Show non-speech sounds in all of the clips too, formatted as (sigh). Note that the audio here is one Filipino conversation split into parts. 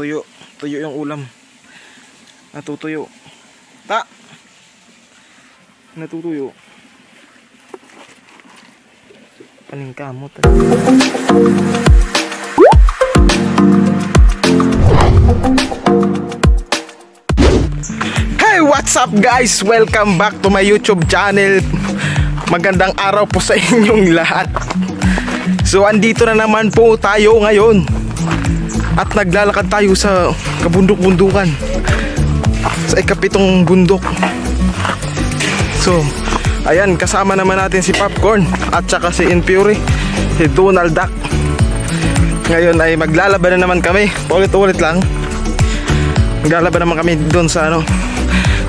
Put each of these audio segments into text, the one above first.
tuyo. Tuyo yung ulam. Natutuyo. Ta! Natutuyo. Paning kamot. ah. Hey, what's up guys? Welcome back to my YouTube channel. Magandang araw po sa inyong lahat. So, andito na naman po tayo ngayon. At naglalakad tayo sa kabundok-bundukan. Sa ikapitong bundok. So, ayan, kasama naman natin si Popcorn at saka si Impure, si Donald Duck. Ngayon ay maglalaban na naman kami. Ulit-ulit lang. Maglalaban naman kami doon sa ano,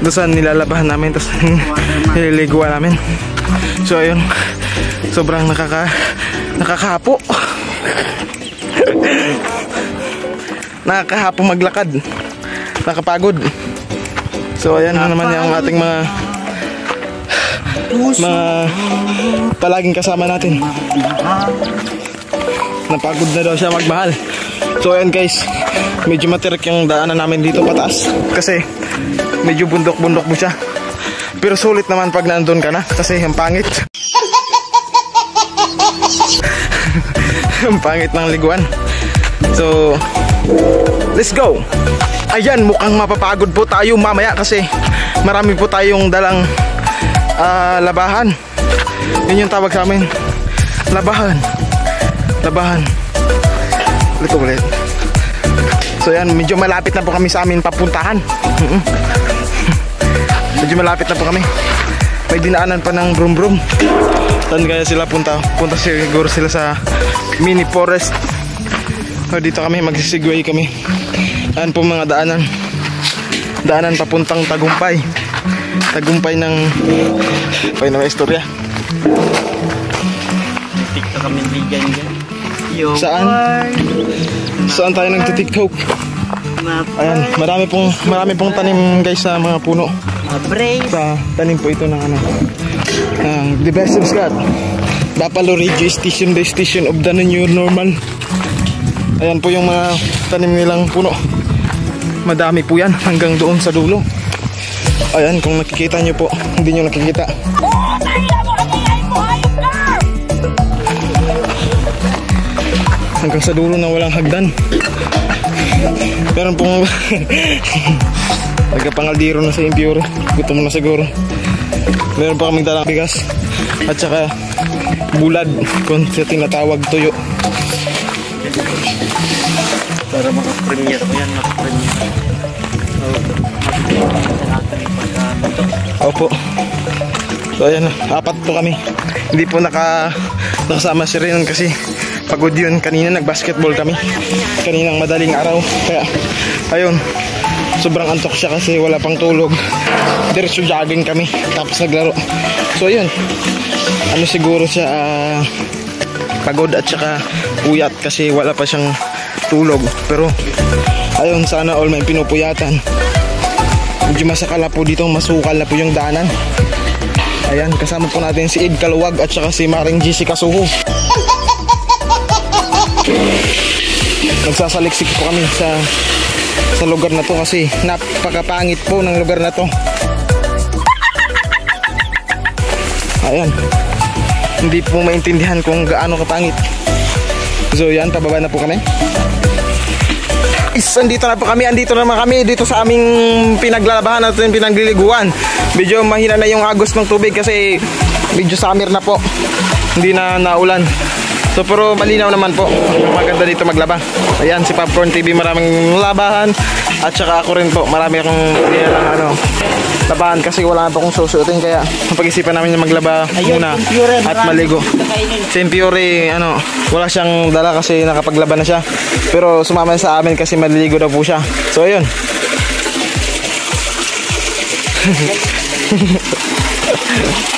doon sa nilalabahan namin tapos (laughs) nililiguan namin. So ayun, sobrang nakaka nakakahapo. (laughs) nakakahapo maglakad. Nakapagod. So ayan na naman yung ating mga mga palaging kasama natin. Napagod na daw siya magmahal. So ayan guys, medyo matirik yung daanan namin dito pataas kasi medyo bundok-bundok mo siya. Pero sulit naman pag nandun ka na kasi ang pangit. (laughs) ang pangit ng liguan. So, let's go. Ayan, mukhang mapapagod po tayo mamaya kasi marami po tayong dalang ah, labahan. Yun yung tawag sa amin. Labahan. Labahan. Ulit ulit. So yan, medyo malapit na po kami sa amin papuntahan. Medyo malapit na po kami. May dinaanan pa ng brum brum. Saan kaya sila punta? Punta siguro sila sa mini forest. O dito kami, magsisigway kami. Ayan po mga daanan. Daanan papuntang Tagumpay. Tagumpay ng Pay na istorya. TikTok kami ligan dyan. Yo, Saan? Saan tayo nagtitiktok? Ayan, marami pong marami pong tanim guys sa mga puno. Sa tanim po ito ng ano. Ng the best of Scott. Dapalo Radio Station, the station of the new normal. Ayan po yung mga tanim nilang puno. Madami po yan (laughs) hanggang doon sa dulo. Ayan, kung nakikita nyo po, hindi nyo nakikita. Hanggang sa dulo na walang hagdan. Meron pong (laughs) Nagkapangaldiro na sa impure. Gutom na siguro. Meron pa kaming dalang bigas. At saka bulad kung sa tinatawag tuyo. Para makapremiere ko yan, makapremiere. Opo. So ayan apat po kami. Hindi po naka nakasama si Renan kasi pagod yun. Kanina nag-basketball kami. Kaninang madaling araw. Kaya ayun, sobrang antok siya kasi wala pang tulog. Diretso jogging kami tapos naglaro. So ayun, ano siguro siya ah, pagod at saka puyat kasi wala pa siyang tulog. Pero ayun, sana all may pinupuyatan. Medyo masakala po dito, masukal na po yung daanan. Ayan, kasama po natin si Ed Kaluwag at saka si Maring Jessica Suho. Nagsasaliksik po kami sa sa lugar na to kasi napakapangit po ng lugar na to. Ayan. Hindi po maintindihan kung gaano kapangit. So yan, pababa na po kami. Is, andito na po kami, andito naman kami dito sa aming pinaglalabahan at pinagliliguan. Medyo mahina na yung agos ng tubig kasi medyo summer na po. Hindi na naulan. So pero malinaw naman po. Maganda dito maglaba. Ayan si Popcorn TV maraming labahan at saka ako rin po marami akong ano labahan kasi wala na po akong susuotin kaya napag-isipan namin yung maglaba muna at maligo. Si Impure, ano, wala siyang dala kasi nakapaglaba na siya. Pero sumama sa amin kasi maliligo daw po siya. So, ayun. (laughs)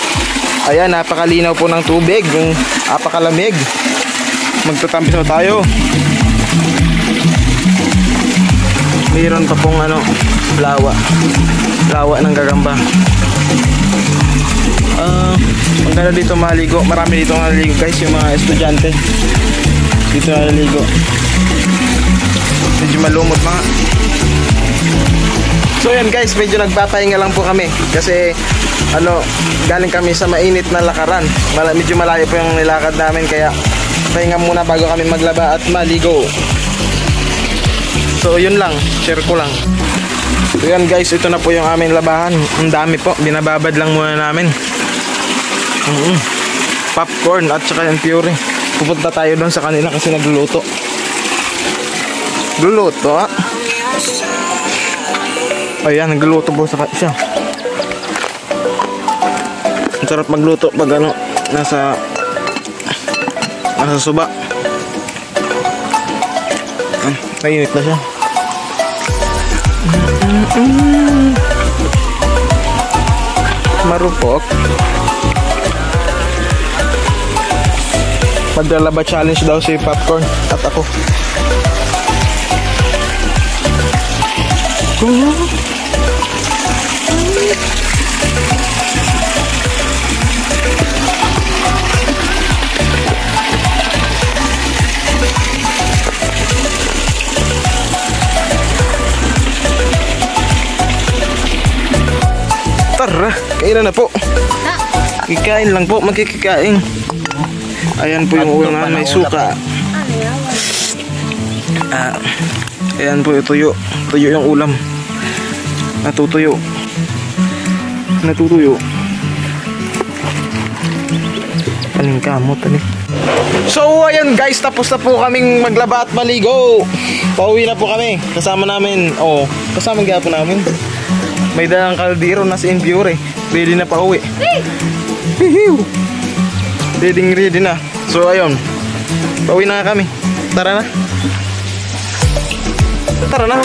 Ayan, napakalinaw po ng tubig. Napakalamig. Magtatampis na tayo. Mayroon pa pong ano, lawa. Lawa ng gagamba. Ah, ang ganda dito maligo. Marami dito maligo guys, yung mga estudyante. Dito naliligo. Medyo malumot mga. So yan guys, medyo nagpapahinga lang po kami kasi ano, galing kami sa mainit na lakaran. Mala, medyo malayo po yung nilakad namin kaya pahinga muna bago kami maglaba at maligo. So yun lang, share ko lang. So yan guys, ito na po yung aming labahan. Ang dami po, binababad lang muna namin. Mm Popcorn at saka yung pure. Pupunta tayo doon sa kanila kasi nagluluto. Luluto ah. Ayan, nagluluto po sa siya. Ang sarap magluto pag ano, nasa nasa suba. Ah, Nainit na siya. Marupok. Maglalaba challenge daw si Popcorn at ako. Tara, kailan na po. Kikain lang po, magkikikain. Ayan po yung ulam may suka. Ah, ayan po yung tuyo. Tuyo yung ulam. Natutuyo. Natutuyo. Aling kamot, aling. So, ayan guys, tapos na po kaming maglaba at maligo. Pauwi na po kami. Kasama namin, oh, kasama nga po namin. May dalang kaldero na si Impure. Ready na pa uwi. Hihiw! Ready ready na. So ayun. Pauwi na kami. Tara na. Tara na.